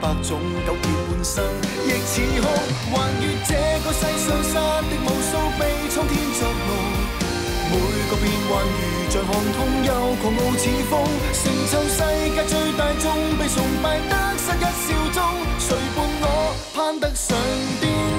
百种纠结半生，亦似哭。还越这个世上杀的无数被苍天作弄，每个变幻如像寒痛，又狂傲似风。成就世界最大众，被崇拜得失一笑中，谁伴我攀得上天？